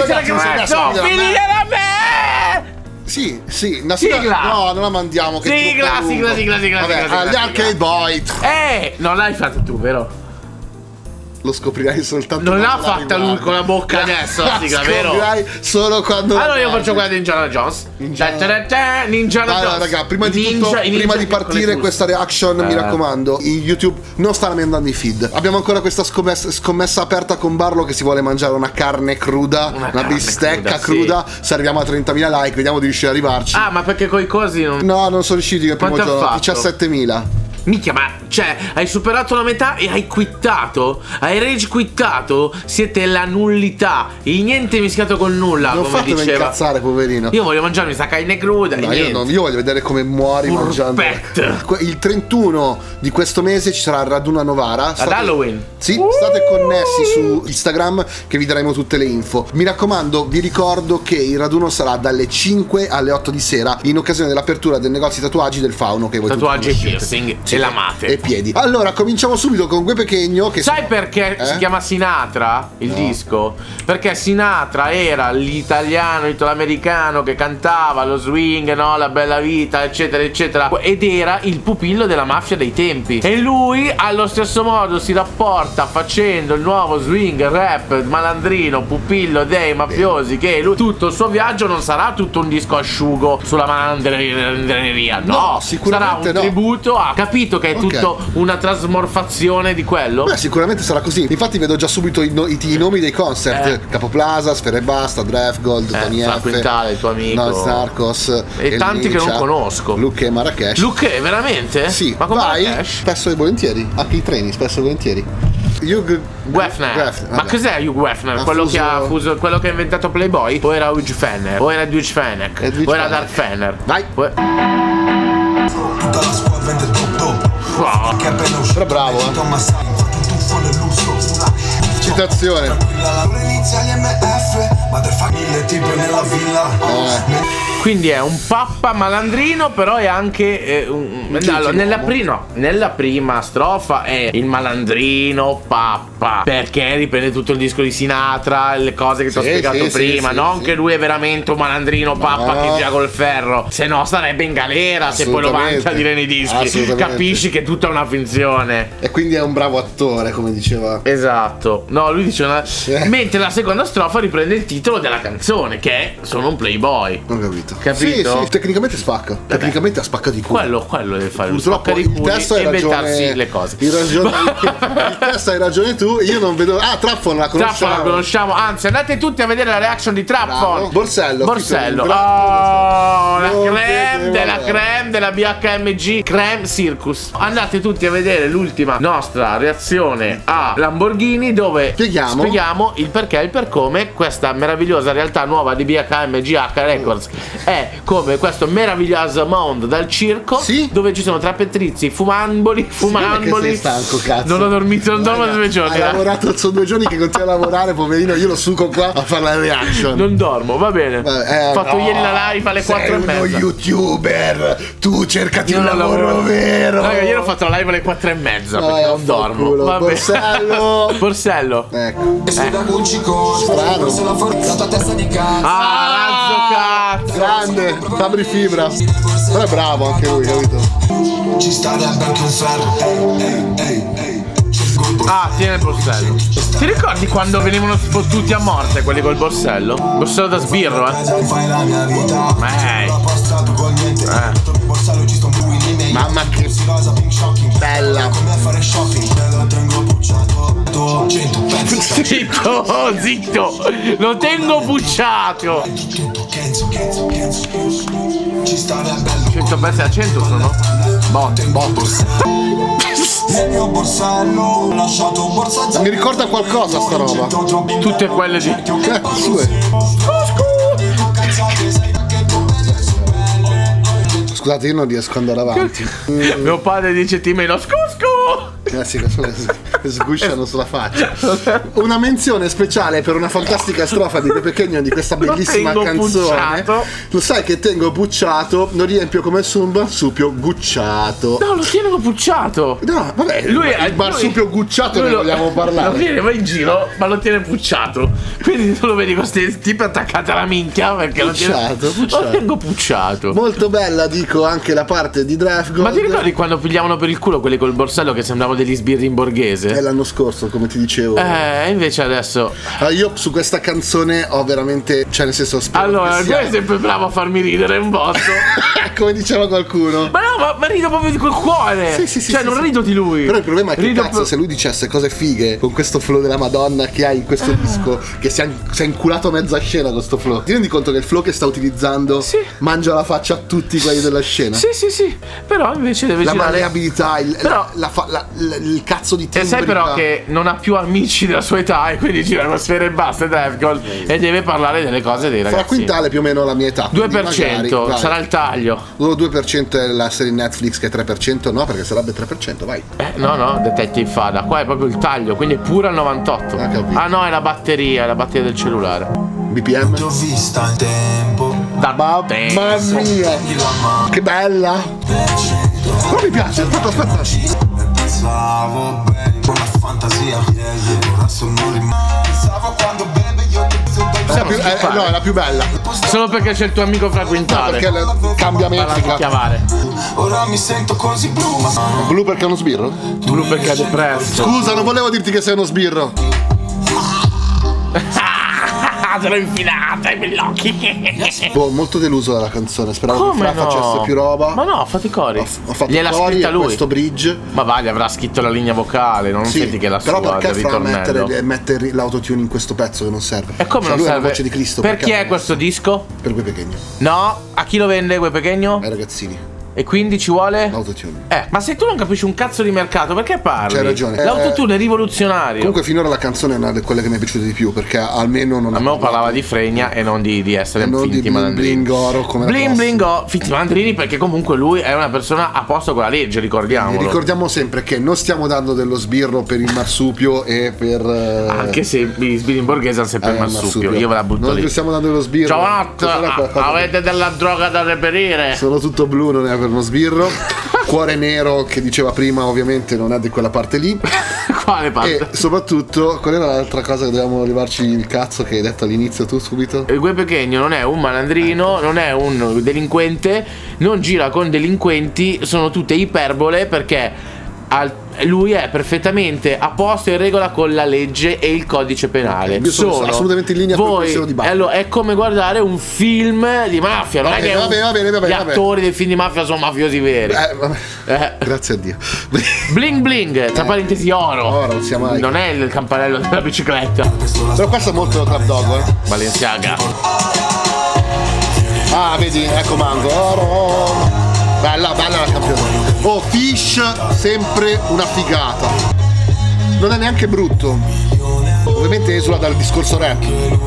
Ragazzi, non si la sa, no, finitela me! Sì, sì, una Sigla! No, non la mandiamo. Che Sigla, sigla, sigla, sigla, Vabbè, sigla, agli sigla, Arcade Boy. Eh, non l'hai fatto tu, vero? Lo scoprirai soltanto Non l'ha fatta lui con la bocca adesso, la sigla, vero? Scoprirai solo quando. Allora io faccio guardi. quella di Indiana Jones. Indiana- Ninja Allora, Jones. raga, prima di tutto, prima di partire questa reaction, mi Eh. raccomando, in YouTube non stanno andando i feed. Abbiamo ancora questa scommessa, aperta con Barlo che si vuole mangiare una carne cruda, Una bistecca cruda. Se arriviamo a 30.000 like, vediamo di riuscire ad arrivarci. Ah, ma perché coi cosi non... No, non sono riusciti nel primo Quanto ha giorno. fatto? 17.000. Minchia, ma cioè, hai superato la metà e hai quittato. Hai rage quittato. Siete la nullità. Il niente mischiato con nulla. Non fatelo incazzare, poverino. Io voglio mangiarmi sta carne cruda. No, io, non- io voglio vedere come muori mangiando. Purpet. Que- Il 31 di questo mese ci sarà il raduno a Novara. Ad Halloween. Sì, state connessi su Instagram che vi daremo tutte le info. Mi raccomando, vi ricordo che il raduno sarà dalle 5 alle 8 di sera in occasione dell'apertura del negozio di tatuaggi del Fauno che voi Tatuaggi e piercing. Sì, E l'amate. E piedi. Allora, cominciamo subito con Gue Pechegno che Sai perché Eh? si chiama Sinatra il No. disco? Perché Sinatra era l'italiano italoamericano che cantava lo swing, no? La bella vita, eccetera, eccetera. Ed era il pupillo della mafia dei tempi. E lui allo stesso modo si rapporta facendo il nuovo swing rap malandrino, pupillo dei mafiosi. Che lui, tutto il suo viaggio non sarà tutto un disco asciugo sulla malandreria. No, No, sarà sicuramente un no. tributo a. Capito che è Ok. tutto una trasmorfazione di quello? Beh, sicuramente sarà così. Infatti, vedo già subito i, no- i- i nomi dei concert: Eh. Capo Plaza, Sfera e Basta, Draft Gold, Eh, Tony F. Quintale, il tuo amico. Noz Narcos E tanti che non conosco. Luke e Marrakesh. Luke, veramente? Sì, Ma come vai Marrakesh? spesso e volentieri. Anche i treni, spesso e volentieri. Hugh Wefner. Wefner, Ma cos'è Hugh Wefner? Quello, fuso- che ha fuso, quello che ha inventato Playboy? O era Hugh Fenner? O era Fennec? Edwidge O era. Dark Fenner? Vai. O- Che appena uscito Però bravo, eh. Ma Citazione. Tranquilla la iniziali MF Motherfucker mille tipi nella villa Eh. Quindi è un pappa malandrino, però è anche eh, un- allora, nella, pri- no, nella prima strofa è il malandrino pappa. Perché riprende tutto il disco di Sinatra, le cose che ti ho Sì, spiegato sì, sì, prima. sì, non sì. che lui è veramente un malandrino pappa No. che gira col ferro. Se no sarebbe in galera se poi lo va anche a Assolutamente. dire nei dischi. Capisci che è tutta una finzione. E quindi è un bravo attore, come diceva. Esatto, no, lui dice una. Mentre la seconda strofa riprende il titolo della canzone, che è Sono un playboy. Non ho capito. Capito? Sì, sì, tecnicamente spacca. Tecnicamente ha spaccato di culo. Quello, quello deve fare Purtroppo il testo e hai inventarsi ragione. le cose. Il, ragione, il testo hai ragione tu. Io non vedo. Ah, Traffon la Traffon conosciamo. la conosciamo, anzi andate tutti a vedere la reaction di. Traffon. Borsello. Borsello. Oh, la creme della creme della BHMG Creme Circus. Andate tutti a vedere l'ultima nostra reazione a Lamborghini dove Spieghiamo. spieghiamo il perché e il per come questa meravigliosa realtà nuova di BHMG H Records è come questo meraviglioso mondo dal circo Sì. dove ci sono trapetrizi, fumamboli, fumamboli. Che sei stanco, cazzo. Non ho dormito, non dormo da due giorni. Hai eh. lavorato, sono due giorni che continui a lavorare, poverino. Io lo suco qua a fare la reaction. Non dormo, va bene. Eh, Ho fatto no, ieri la live alle sei 4 e uno mezza. youtuber. Tu cercati Io un lavoro lavoro. vero. Raga, ieri ho fatto la live alle 4 e mezza No, perché non dormo. Vabbè. Borsello. Borsello. Ecco. E se da Gucci con Strano. Se Grande, Fabri Fibra. Però è bravo anche lui, capito? Ci starebbe anche un ferro Ehi, ehi, ehi, ehi Ah, tiene il borsello. Ti ricordi quando venivano sfottuti a morte quelli col borsello? Borsello da sbirro, eh. Ma Eh. Mamma che bella. Come a fare shopping Te lo tengo bucciato 100 pezzi Zitto, zitto. Lo tengo bucciato. Ci starebbe 100 pezzi a 100 sono? Botte, botte. Nel mio borsello ho lasciato un borsaggio Mi ricorda qualcosa sta roba. Tutte quelle di. Sue. Scusate, io non riesco ad andare avanti. Mio padre dice ti meno scusco. Eh questo è- sgusciano sulla faccia. Una menzione speciale per una fantastica strofa di Pepe Kenyon di questa Lo bellissima tengo canzone. bucciato. Lo sai che tengo bucciato, lo riempio come su un marsupio gucciato. No, lo tiene pucciato. No, vabbè, Lui il è- marsupio lui- gucciato lui ne lo- vogliamo Lo parlare. tiene va in giro, ma lo tiene pucciato. Quindi tu lo vedi con questi tipi attaccati alla minchia perché lo tiene. Pucciato, pucciato. Lo tengo pucciato. Molto bella, dico, anche la parte di Draft Gold. Ma ti ricordi quando pigliavano per il culo quelli col borsello che sembravano degli sbirri in È l'anno scorso, come ti dicevo. Eh, invece adesso. Allora, io su questa canzone ho veramente. Cioè, nel senso, Allora, sia- sei sempre bravo a farmi ridere un botto. come diceva qualcuno. ma no, ma, ma rido proprio di quel cuore. Sì, sì, sì, cioè, sì, non sì. rido di lui. Però il problema è che Rido cazzo, pro- se lui dicesse cose fighe con questo flow della Madonna che hai in questo Ah. disco, che si è, si è inculato mezza scena con sto flow. Ti rendi conto che il flow che sta utilizzando Sì. mangia la faccia a tutti quelli della scena? Sì, sì, sì. Però invece deve La girare. malleabilità, il, Però- la la- la- il cazzo di sai però che non ha più amici della sua età e quindi gira una sfera e basta Gold e deve parlare delle cose dei ragazzi. quintale più o meno la mia età. quindi 2% magari, vai. sarà il taglio. Solo 2% è la serie Netflix che è 3%, no, perché sarebbe 3%, vai. Eh, no, no, Detective Fada. Qua è proprio il taglio, quindi è pure al 98. Ah. Ah, no, è la batteria, è la batteria del cellulare. BPM. Ti ho vista in tempo Da Mamma tempo. mia, che bella! Però mi piace, aspetta, aspetta. Fantasia Ora sono rimasto Pensavo quando beve io la più- eh, no, è la più bella. Solo perché c'è il tuo amico fra quintale. Perché le- cambia metrica. chiavare. Ora mi sento così blu Blu perché è uno sbirro? Blu perché è depresso. Scusa, non volevo dirti che sei uno sbirro. L'ho infilata ai miei occhi. Boh, molto deluso dalla canzone. Speravo che Come Fra no? facesse più roba. Ma no, ha fatto i cori. Ho, ho fatto Gliel'ha cori scritta lui. questo bridge. Ma va, gli avrà scritto la linea vocale, non Sì, senti che la però sua perché Fra mettere, mettere l'autotune in questo pezzo che non serve? E come Cioè, non lui serve? è la voce di Cristo. per perché chi è questo disco? Per quei pequeño. No, a chi lo vende quel pequeño? Ai ragazzini. E quindi ci vuole? L'autotune. Eh, ma se tu non capisci un cazzo di mercato, perché parli? C'hai ragione. L'autotune è rivoluzionario. Comunque finora la canzone è una delle quelle che mi è piaciuta di più perché almeno non a me parlava di fregna e non di, di essere E non finti di malandrini. bling bling oro come Bling prossima. bling oh, finti malandrini perché comunque lui è una persona a posto con la legge, ricordiamolo. Ricordiamo sempre che non stiamo dando dello sbirro per il marsupio e per. eh, Anche se i sbirri in borghese hanno sempre eh, il marsupio. Io ve la butto non lì. vi stiamo dando dello sbirro. Giovanotto, avete della droga da reperire? Sono tutto blu, non è per uno sbirro. Cuore nero che diceva prima, ovviamente non è di quella parte lì. Quale parte? E soprattutto, qual era l'altra cosa che dovevamo levarci il cazzo che hai detto all'inizio tu subito? Il Gue Pequeño non è un malandrino, non è un delinquente, non gira con delinquenti, sono tutte iperbole perché al- lui è perfettamente a posto in regola con la legge e il codice penale. Io sono assolutamente in linea con il voi, di allora, è come guardare un film di mafia, non Va è che va un- bene, va bene, va bene, gli attori dei film di mafia sono mafiosi veri. Eh, vabbè. Eh. Grazie a Dio. Bling bling, tra parentesi oro. Oro, non mai. Non è il campanello della bicicletta. Però questo è molto Club Dog, eh. Balenciaga. Ah, vedi, ecco Mango. Oro. Bella, bella la campione. Oh, Fish, sempre una figata. Non è neanche brutto. Ovviamente esula dal discorso rap.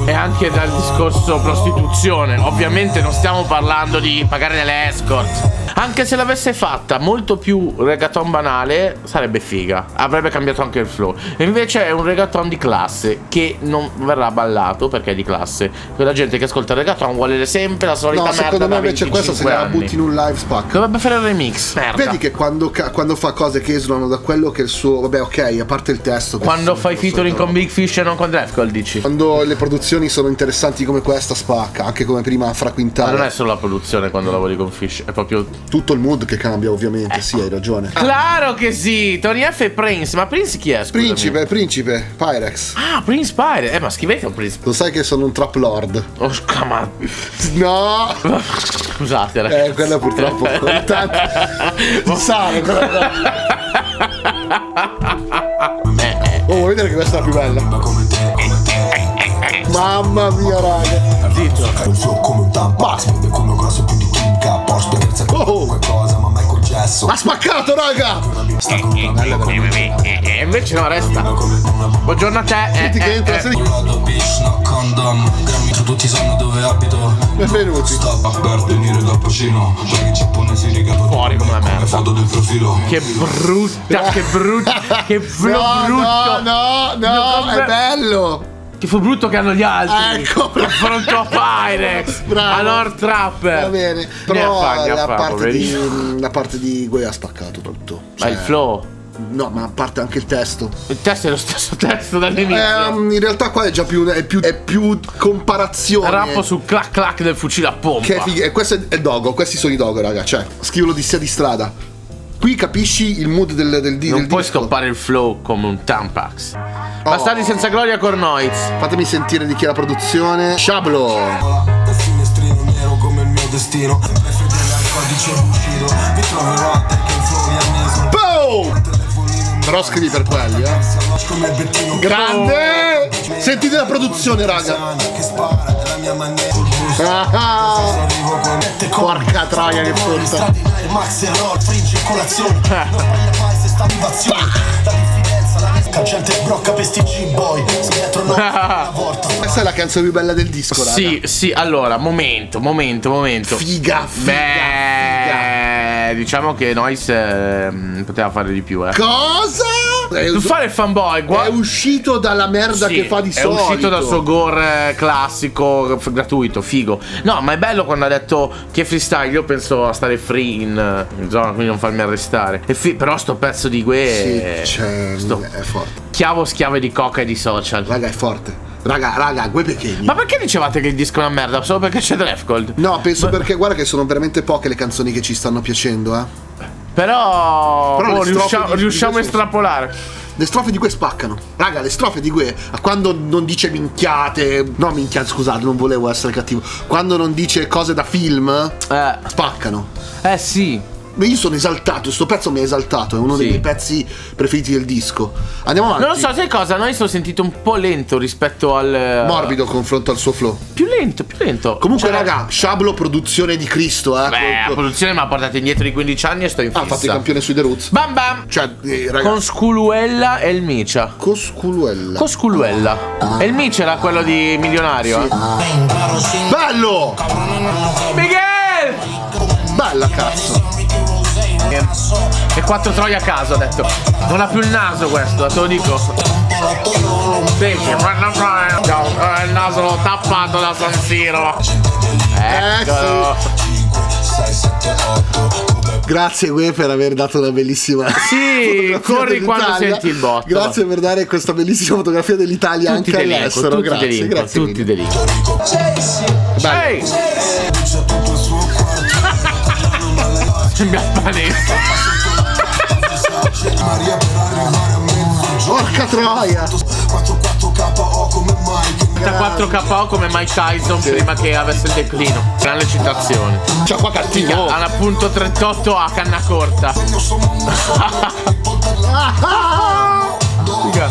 E anche dal discorso prostituzione. Ovviamente non stiamo parlando di pagare delle escort. Anche se l'avesse fatta molto più reggaeton banale, sarebbe figa. Avrebbe cambiato anche il flow. E invece è un reggaeton di classe che non verrà ballato perché è di classe. Quella gente che ascolta il reggaeton vuole sempre la solita No, merda. secondo me invece questa se 25 la butti in un live spack. Dovrebbe fare il remix. Merda. Vedi che quando, quando fa cose che esulano da quello che è il suo. Vabbè, ok, a parte il testo. Quando fai featuring con. Big Fish e non con Drefgold dici? Quando le produzioni sono interessanti come questa, spacca. Anche come prima fra Ma non è solo la produzione quando lavori con Fish, è proprio Tutto il mood che cambia, Eh. ovviamente. Sì, hai ragione. Claro che sì, Tony F e Prince, ma Prince chi è? scusami? Principe, principe, Pyrex. Ah, Prince Pyre. Eh, ma scrivete un Prince. Lo sai che sono un trap lord? Oh, scama. No! Scusate, ragazzi. Eh, quella purtroppo tanto di sale. quella- Oh, vuoi vedere che questa è la più bella? come come Mamma mia, raga. Zitto. Oh. Ha spaccato, raga! Sta con una bella come E invece no, resta. Buongiorno a te. Eh, Senti che eh, entra, eh. senti- tutti sanno dove abito Benvenuti. Sta per venire da Pacino Perché giapponesi rigato Fuori come la merda. foto del profilo Che brutta, che brutta, che flow No, brutto. no, no, no, è bello! Che fu brutto che hanno gli altri. Ecco. Confronto a Pyrex. Bravo. A Nord Trap. Va bene. Ne Però fa, ne la, fa, parte di, la parte di Gue ha spaccato tutto. Ma Cioè, il flow. No, ma a parte anche il testo. Il testo è lo stesso testo dall'inizio. Ehm, in realtà qua è già più, è più, è più comparazione. Rappo sul clac clac del fucile a pompa. Che fig- e questo è dogo, questi sono i dogo, raga. Cioè, scrivilo di sia di strada. Qui capisci il mood del, del, di- non del puoi disco. il flow come un Tampax. Oh. Bastardi senza gloria Cornoiz. Fatemi sentire di chi è la produzione. Shablo. Finestrino nero come il mio destino Sempre fedele al codice Bushido Vi troverò a te che in flow rianneso Boom! Telefonino Però scrivi per quelli, eh. Grande! Sentite la produzione, raga. Ah, ah. Porca troia che. Stradinari, Max e Roll, fringe e colazione Non sbaglia mai se sta vivazione Gente brocca per sti G-boy Se dietro no, una volta Questa è la canzone più bella del disco, raga. Sì, sì, allora, momento, momento, momento. Figa, figa, Beh, diciamo che Noise ehm, poteva fare di più, eh. Cosa? È, Non fare il fanboy, è guarda. uscito dalla merda Sì, che fa di è solito. uscito dal suo gore classico, f- gratuito, figo. No, ma è bello quando ha detto che freestyle. Io penso a stare free in, in zona, quindi non farmi arrestare. Fi- però sto pezzo di Gue. Sì, cioè, sto è forte. chiavo schiave di coca e di social. Raga, è forte. Raga, raga, Gue Pechegni. Ma perché dicevate che il disco è una merda? Solo perché c'è Drefgold? No, penso perché guarda che sono veramente poche le canzoni che ci stanno piacendo, eh. Però, Però oh, strofe riusciamo, di- riusciamo a estrapolare. Le strofe di Gue spaccano. Raga, le strofe di Gue, a quando non dice minchiate. No, minchiate, scusate, non volevo essere cattivo. Quando non dice cose da film, Eh, spaccano. eh sì. Io sono esaltato, sto pezzo mi ha esaltato, è uno Sì. dei miei pezzi preferiti del disco. Andiamo avanti. Non lo so, sai cosa? Noi sono sentito un po' lento rispetto al. Morbido confronto al suo flow. Più lento, più lento. Comunque, Cioè, raga, Shablo produzione di Cristo, eh. Beh, la produzione mi ha portato indietro di 15 anni e sto in ha fissa. fatto il campione sui The Roots. Bam bam! Cioè, eh, raga, Con Sculuella e il Micia. Cosculuella. Con Sculuella. E il Micia era quello di milionario. eh? Bello! Miguel! Bella cazzo. E quattro troie a caso ha detto. Non ha più il naso questo, te lo dico. Eh, il naso l'ho tappato da San Siro. Eccolo. 6, 7, 8 Grazie Gue per aver dato una bellissima Sì, corri quando senti il botto. Grazie per dare questa bellissima fotografia dell'Italia Tutti anche all'estero. tutti grazie, grazie. tutti delinquo. Bello. Sembra Vanessa. Maria per arrivare a mezzogiorno Porca troia! 4-4 KO come Mike Da 4 KO come Mike Tyson prima che avesse il declino. Grande citazione. Cioè qua cattivo. Hanno appunto 38 a canna corta. Figa.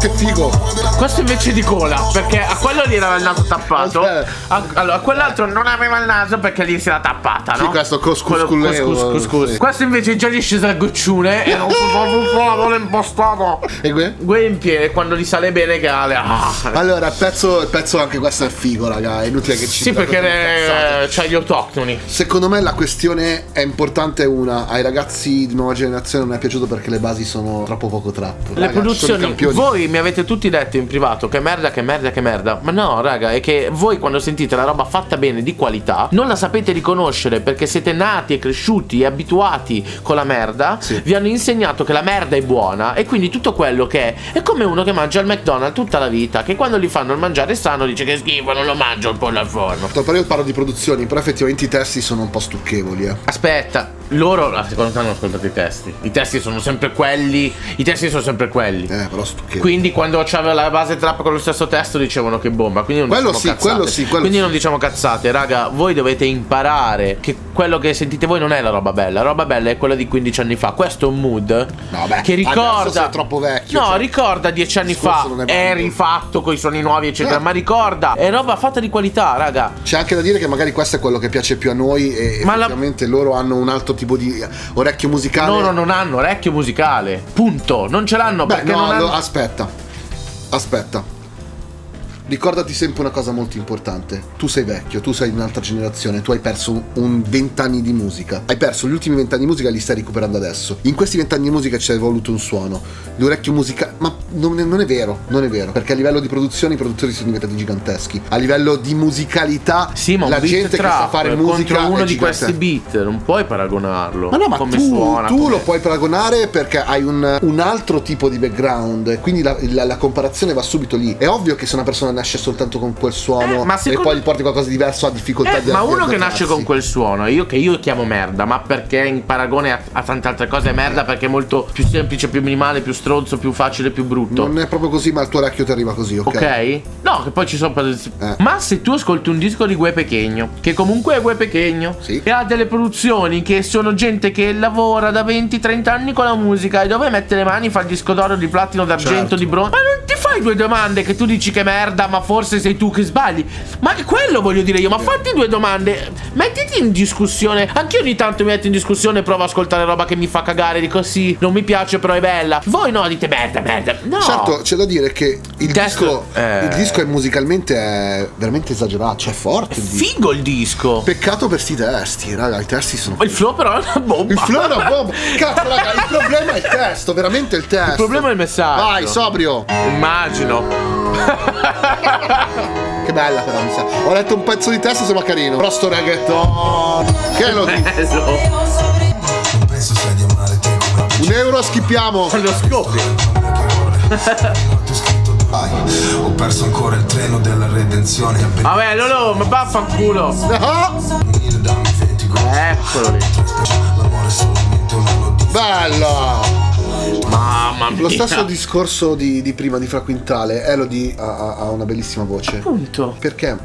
Che figo. Questo invece di cola, perché a quello lì era il naso tappato. Aspetta. A, allora, a quell'altro non aveva il naso perché lì si era tappata, no? Sì, questo coscus- Quello- culeo, coscus- coscus. sì. Questo invece già gli è sceso il goccione e non so l'avevo impostato. E Gue? Gue in piede quando gli sale bene che ha le. Ah. Allora, il pezzo, pezzo anche questo è figo, raga. È inutile che ci Sì, perché eh, c'hai gli autoctoni. Secondo me la questione è importante una. Ai ragazzi di nuova generazione non è piaciuto perché le basi sono troppo poco trap. Le Raga, produzioni, campioni. voi mi avete tutti detto in privato che merda, che merda, che merda. Ma no, raga, è che voi quando sentite la roba fatta bene di qualità, non la sapete riconoscere perché siete nati e cresciuti e abituati con la merda. Sì. Vi hanno insegnato che la merda è buona e quindi tutto quello che è è come uno che mangia il McDonald's tutta la vita, che quando gli fanno il mangiare sano dice che schifo, non lo mangio il pollo al forno. Però io parlo di produzioni, però effettivamente i testi sono un po' stucchevoli, eh. Aspetta, loro ah, secondo te hanno ascoltato i testi. I testi sono sempre quelli. I testi sono sempre quelli. Eh, però stucchevole. Quindi quando c'aveva la base trap con lo stesso testo dicevano che bomba. Quindi non Quello diciamo sì, cazzate. quello sì, quello quindi sì. non diciamo cazzate, raga. Voi dovete imparare che quello che sentite voi non è la roba bella. La roba bella è quella di 15 anni fa. Questo è un mood No, beh, che ricorda. sei troppo vecchio, No, cioè. ricorda 10 anni fa. è È rifatto con i suoni nuovi, eccetera. Eh. Ma ricorda, è roba fatta di qualità, raga. C'è anche da dire che magari questo è quello che piace più a noi e Ma la- effettivamente loro hanno un altro tipo di orecchio musicale. Loro non hanno orecchio musicale. Punto. Non ce l'hanno Beh, perché no, non hanno. aspetta. Aspetta. Ricordati sempre una cosa molto importante. Tu sei vecchio, tu sei di un'altra generazione, tu hai perso un vent'anni di musica. Hai perso gli ultimi vent'anni di musica e li stai recuperando adesso. In questi vent'anni di musica ci è voluto un suono. L'orecchio musicale. Ma non è, non è vero, non è vero. Perché a livello di produzione i produttori sono diventati giganteschi. A livello di musicalità, Sì, ma la gente che sa fare musica. contro uno di questi beat, non puoi paragonarlo. Ma no, ma come tu, suona, tu come- lo puoi paragonare perché hai un, un altro tipo di background, quindi la, la- la comparazione va subito lì. È ovvio che se una persona nasce soltanto con quel suono Eh, ma e secondo- poi gli porti qualcosa di diverso ha difficoltà Eh, di ma uno che nasce con quel suono, io che io chiamo merda, ma perché in paragone a, a tante altre cose è merda perché è molto più semplice, più minimale, più stronzo, più facile, più brutto. Non è proprio così, ma il tuo orecchio ti arriva così, ok? Ok? No, che poi ci sono. Eh. Ma se tu ascolti un disco di Gue Pechegno, che comunque è Gue Pechegno, Sì. e ha delle produzioni che sono gente che lavora da 20-30 anni con la musica e dove mette le mani fa il disco d'oro, di platino, d'argento, Certo. di bronzo. Ma non ti fai due domande che tu dici che merda, ma forse sei tu che sbagli. Ma è quello voglio dire io, ma fatti due domande. Mettiti in discussione. Anche io ogni tanto mi metto in discussione e provo a ascoltare roba che mi fa cagare. Dico sì, non mi piace, però è bella. Voi no, dite merda, merda. No. Certo, c'è da dire che il, disco, è- il disco è musicalmente è veramente esagerato, cioè è forte. il disco. Figo il disco. Peccato per sti testi, raga, i testi sono Il flow però è una bomba. Il flow è una bomba. Cazzo, raga, il problema è il testo, veramente il testo. Il problema è il messaggio. Vai, sobrio. Immagino. Che bella però mi sa. Ho letto un pezzo di testo, sembra carino. Però sto reggaeton. Che lo dico? Bello. Non penso sai di amare te come Un euro schippiamo. Lo scopri. Ti ho scritto dai Ho perso ancora il treno della redenzione Vabbè, Lolo, ma vaffanculo. Venire dammi 20 con Eccolo lì. L'amore Mamma mia. Lo stesso discorso di, di prima di Fra Quintale. Elodie ha, ha- ha una bellissima voce. Punto. Perché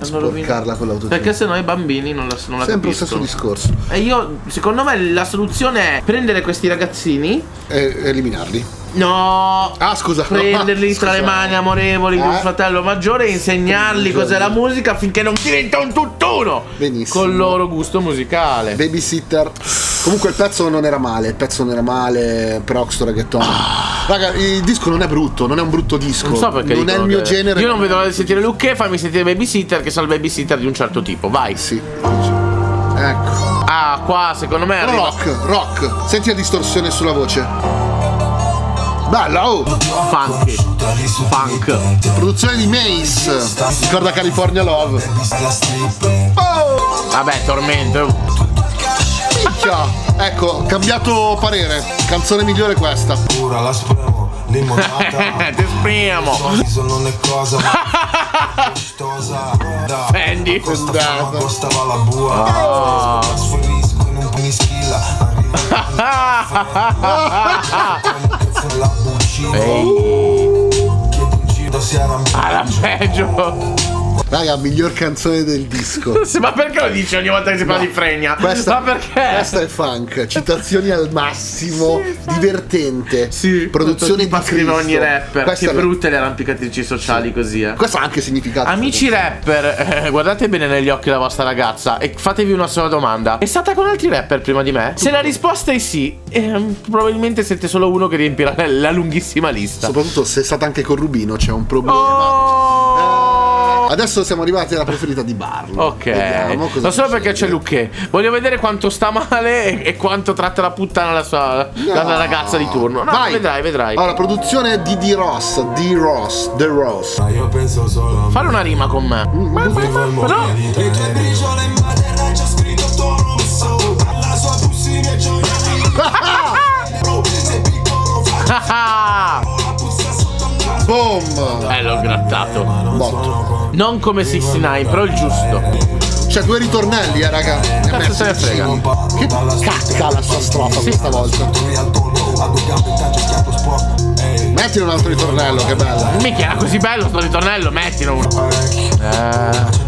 sporcarla con l'autotune? Perché se no i bambini non la, non la Sempre lo capiscono. stesso discorso. E io, secondo me, la soluzione è prendere questi ragazzini. E eliminarli. No. Ah, scusa. no, Prenderli tra scusa. le mani amorevoli di un Eh? fratello maggiore e insegnargli cos'è la musica affinché non diventa un tutt'uno Benissimo. con il loro gusto musicale. Babysitter. Comunque il pezzo non era male, il pezzo non era male, però sto reggaeton. Raga, il disco non è brutto, non è un brutto disco. Non so perché Non è il mio che- genere. Io non vedo l'ora di sentire Luke, fammi sentire Babysitter, che sono il babysitter di un certo tipo. Vai. Sì. Ecco. Ah, qua secondo me arriva. Rock, rock. Senti la distorsione sulla voce. Bella, oh! Funky. Funk. Produzione di Mace. Ricorda California Love. Oh! Vabbè, tormento. Minchia! Ecco, cambiato parere. Canzone migliore questa. Ora la spremo Limonata Ti esprimiamo. Sorriso non è cosa ma costosa Da Fendi. Costava la bua Trasferisco in un mischilla Arriva come la bucina Ehi, alla peggio. Raga, miglior canzone del disco. Sì, Ma perché lo dici ogni volta che si parla di fregna? Questa, Ma perché? Questa è funk. Citazioni al massimo. divertente. Sì, Produzione di scrive ogni rapper. Questa che è brutte le arrampicatrici sociali così, eh. Questo ha anche significato. Amici rapper, eh, guardate bene negli occhi la vostra ragazza e fatevi una sola domanda. È stata con altri rapper prima di me? Se la risposta è sì, ehm, probabilmente siete solo uno che riempirà la, la lunghissima lista. Soprattutto se è stata anche con Rubino, c'è un problema. Oh! Adesso siamo arrivati alla preferita di Barlo. Ok, Vediamo cosa ma solo succede. perché c'è Luque. Voglio vedere quanto sta male e, e quanto tratta la puttana la sua la, la ragazza di turno. No, Vai. vedrai, vedrai. Allora, produzione di D. Ross. D. Ross. The Ross. Ma io penso solo Fare una rima con me. Ultimo il Però- Le tue briciole in madera c'è scritto tuo rosso La sua pussy mi è Boom! Bello grattato. Botto. Non come 69, però il giusto. C'è due ritornelli, eh, raga. Cazzo se ne frega. Che cacca la sua strofa questa volta. Metti un altro ritornello, che bella. Mica era così bello sto ritornello, mettilo uno. Eh.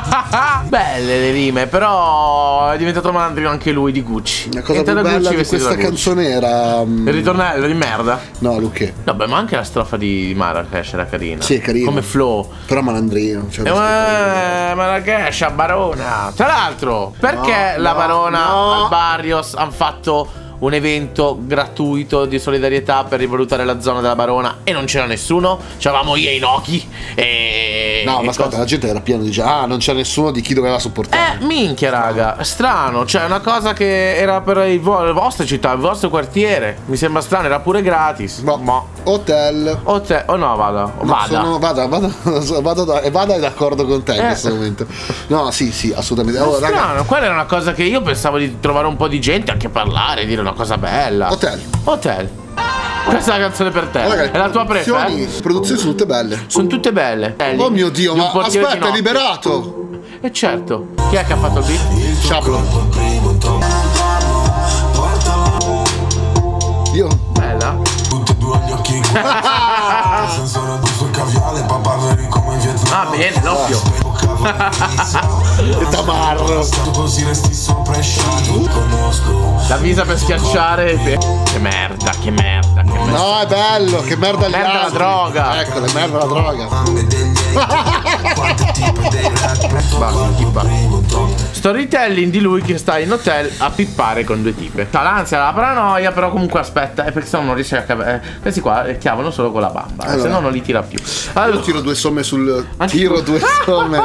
Belle le rime, però è diventato malandrino anche lui di Gucci. La cosa più bella Gucci di questa canzone era. mm, Il ritornello di merda. No, Luque. Vabbè, ma anche la strofa di Marrakesh era carina. Sì, è carino. Come flow. Però malandrino. Cioè, Eh, ma- Marrakesh a Barona. Tra l'altro, perché No, la Barona no. al Barrios hanno fatto un evento gratuito di solidarietà per rivalutare la zona della Barona e non c'era nessuno? C'avamo io e Inoki e... No, e ma aspetta, cosa- la gente era piena di ah, non c'è nessuno di chi doveva supportare. Eh, minchia, raga, strano. Cioè, una cosa che era per il vo- le vostre città, il vostro quartiere. Mi sembra strano, era pure gratis. Boh. Ma. Hotel. O te, o no, vada. No, Vada. sono- vada, vada, vada, da- e vada è d'accordo con te in Eh. questo momento. No, sì, sì, assolutamente. Allora, raga, strano, quella era una cosa che io pensavo di trovare un po' di gente anche parlare, dire una cosa bella. Hotel. Hotel. Questa è la canzone per te. Raga, le è la tua prefe? produzioni- eh? Le produzioni sono tutte belle. Sono tutte belle. Oh mio dio, ma aspetta, è liberato. E certo. Chi è che ha fatto il beat? Sciablo. Io. Bella. Tutte e due gli occhi in Ah, bene, l'occhio. E tamarro. La visa per schiacciare. Che merda, che merda, che merda. No, è bello, che merda gli Merda la altri. droga. Ecco, la merda la droga. Storytelling di lui che sta in hotel a pippare con due tipe. Ha l'ansia, la paranoia, però comunque aspetta, è perché se no non riesce a capire. Questi qua eh, chiavano solo con la bamba, eh, Allora. se no non li tira più. Io Allora, tiro due somme sul Anche tiro tu. due somme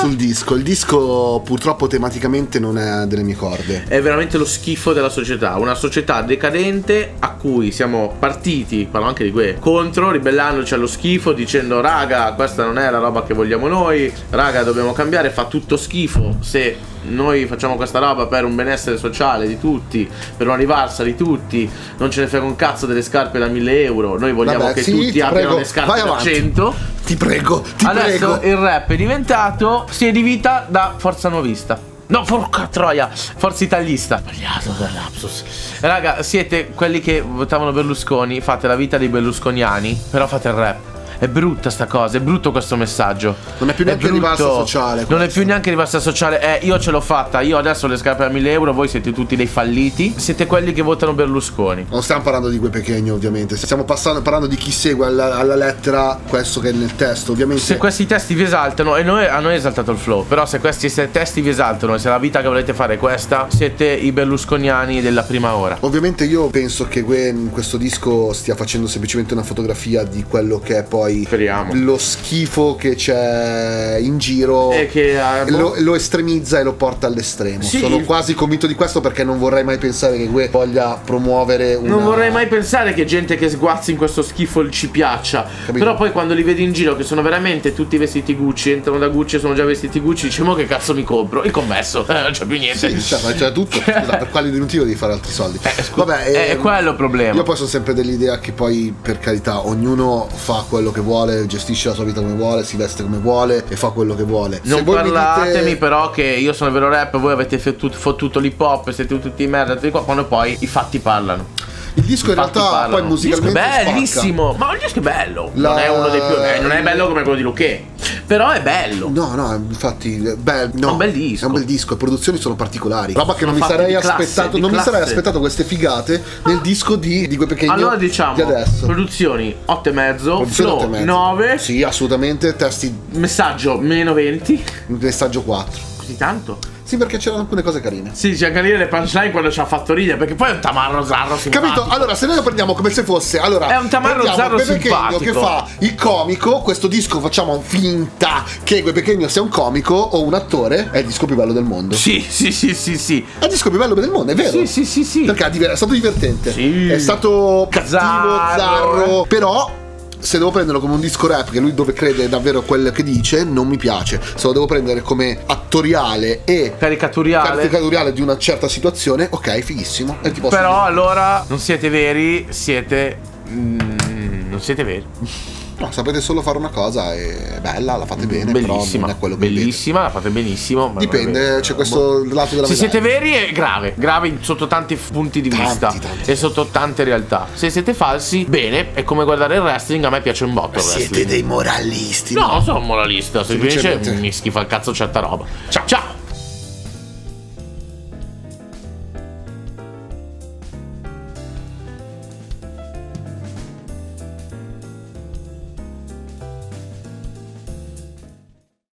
sul disco. Il disco purtroppo tematicamente non è delle mie corde. è veramente lo schifo della società. Una società decadente a cui siamo partiti, parlo anche di que, contro, ribellandoci allo schifo, dicendo raga, questa non è la roba che vogliamo noi, raga, dobbiamo cambiare, fa tutto schifo se noi facciamo questa roba per un benessere sociale di tutti, per una rivalsa di tutti, non ce ne frega un cazzo delle scarpe da 1000 euro, noi vogliamo Vabbè, che sì, tutti ti abbiano prego, le scarpe da avanti. 100. Ti prego, ti Adesso prego. il rap è diventato sia di vita da forza nuovista. No, porca troia, forza italista. Sbagliato per lapsus. Raga, siete quelli che votavano Berlusconi, fate la vita dei berlusconiani, però fate il rap. È brutta sta cosa, è brutto questo messaggio. Non è più neanche brutto. rivalsa sociale Non è questo. più neanche rivalsa sociale. Eh, io ce l'ho fatta. Io adesso le scarpe da 1000 euro. Voi siete tutti dei falliti. Siete quelli che votano Berlusconi. Non stiamo parlando di quei pechegno, ovviamente. Stiamo passando- parlando di chi segue alla, alla lettera questo che è nel testo. Ovviamente. Se questi testi vi esaltano, e noi, a noi è esaltato il flow, però se questi testi vi esaltano, e se la vita che volete fare è questa, siete i berlusconiani della prima ora. Ovviamente io penso che questo disco stia facendo semplicemente una fotografia di quello che è poi Speriamo. lo schifo che c'è in giro E che, eh, e lo, lo estremizza e lo porta all'estremo. Sì. Sono quasi convinto di questo perché non vorrei mai pensare che Gwen voglia promuovere una... Non vorrei mai pensare che gente che sguazzi in questo schifo ci piaccia. Capito. Però poi quando li vedi in giro che sono veramente tutti vestiti Gucci, entrano da Gucci e sono già vestiti Gucci, dici mo che cazzo mi compro? Il commesso, eh, non c'è più niente. Sì, cioè, ma c'è tutto. Scusa, per quale motivo devi fare altri soldi? Eh, scusa, Vabbè, è- è ehm, quello il problema. Io poi sono sempre dell'idea che poi, per carità, ognuno fa quello che vuole, gestisce la sua vita come vuole, si veste come vuole e fa quello che vuole. Non parlatemi dite- però che io sono il vero rap, voi avete fottuto, fottuto l'hip hop, siete tutti merda, tutti qua, quando poi i fatti parlano. Il disco in realtà parlano. poi musicalmente Il disco è spacca. bellissimo, ma il disco è bello. La- Non è uno dei più eh, non è bello come quello di Luque. Però è bello. No, no, infatti, beh, no, È un bel disco. È un bel disco, le produzioni sono particolari. Roba che non mi sarei classe, aspettato, non mi sarei classe. aspettato queste figate nel disco di, di quei pequeño Allora diciamo di adesso. produzioni 8 e mezzo, Produzione flow otto e mezzo. 9, Sì, assolutamente, testi messaggio meno 20. messaggio 4. Così tanto? Sì, perché c'erano alcune cose carine. Sì, c'è lì le punchline quando ci ha fatto ridere, perché poi è un tamarro zarro simpatico. Capito? Allora, se noi lo prendiamo come se fosse. Allora, È un tamarro zarro simpatico. che fa il comico. Questo disco facciamo finta che Gue Pequeno sia un comico o un attore. È il disco più bello del mondo. Sì, sì, sì, sì, sì. È il disco più bello del mondo, è vero? Sì, sì, sì, sì. Perché è stato divertente. Sì. È stato cattivo, Zarro. zarro. Però. Se devo prenderlo come un disco rap, che lui dove crede davvero quello che dice, non mi piace. Se lo devo prendere come attoriale e Caricaturiale. caricatoriale di una certa situazione, ok, fighissimo. E ti posso Però dire. allora non siete veri, siete mm, non siete veri. No, sapete solo fare una cosa e è bella, la fate bene, però bellissima, non è bellissima, la fate benissimo. Dipende, c'è questo lato della Se medaglia. siete veri è grave, grave sotto tanti punti di Tanti, vista tanti. e sotto tante realtà. Se siete falsi, bene, è come guardare il wrestling, a me piace un botto il Siete wrestling. dei moralisti. No, non sono un moralista, semplicemente Semplicemente. mi schifa il cazzo certa roba. Ciao. Ciao.